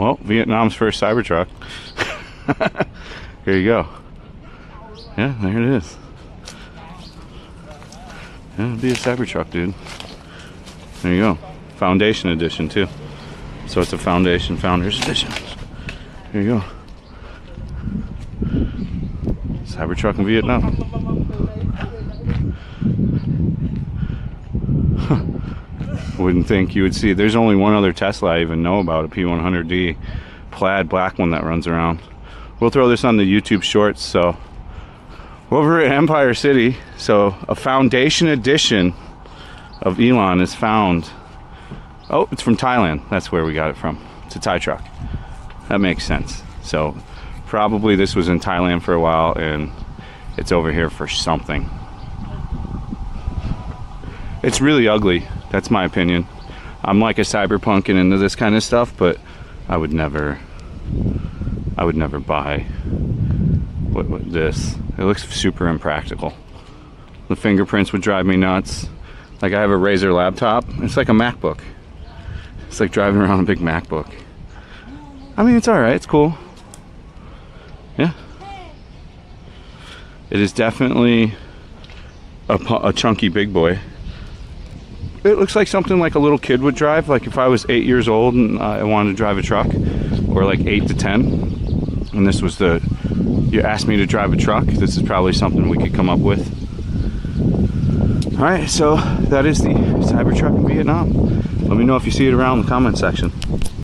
Well, Vietnam's first Cybertruck. Here you go. Yeah, there it is. Yeah, it'll be a Cybertruck, dude. There you go. Foundation edition, too. So it's a Foundation Founders edition. Here you go. Cybertruck in Vietnam. Wouldn't think you would see. There's only one other Tesla I even know about, a P100D plaid black one that runs around. We'll throw this on the YouTube shorts. So over at Empire City, so a foundation edition of Elon is found. Oh, it's from Thailand. That's where we got it from. It's a Thai truck. That makes sense. So probably this was in Thailand for a while and it's over here for something. It's really ugly. That's my opinion. I'm like a cyberpunk and into this kind of stuff, but I would never, I would never buy what, what this. It looks super impractical. The fingerprints would drive me nuts. Like I have a Razer laptop. It's like a MacBook. It's like driving around a big MacBook. I mean, it's all right. It's cool. Yeah. It is definitely a, a chunky big boy. It looks like something like a little kid would drive. Like if I was eight years old and uh, I wanted to drive a truck, or like eight to ten, and this was the you asked me to drive a truck. This is probably something we could come up with. All right, so that is the Cybertruck in Vietnam. Let me know if you see it around in the comment section.